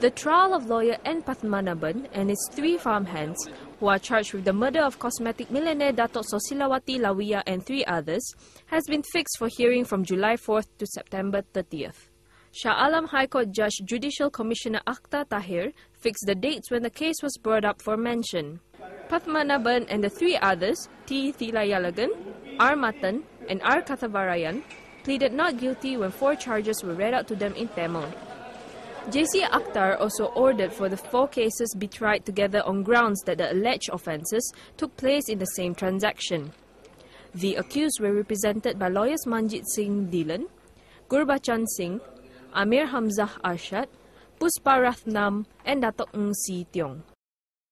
The trial of lawyer N. Pathmanaban and his three farmhands, who are charged with the murder of cosmetic millionaire Datuk Sosilawati Lawiya and three others, has been fixed for hearing from July 4th to September 30th. Shah Alam High Court Judge Judicial Commissioner Akhtar Tahir fixed the dates when the case was brought up for mention. Pathmanaban and the three others, T. Thilayalagan, R. Matan, and R. Kathavarayan, pleaded not guilty when four charges were read out to them in Tamil. JC Akhtar also ordered for the four cases be tried together on grounds that the alleged offences took place in the same transaction. The accused were represented by lawyers Manjit Singh Dhillon, Gurbachan Singh, Amir Hamzah Arshad, Puspa Rathnam, and Datuk Ng Si Tiong.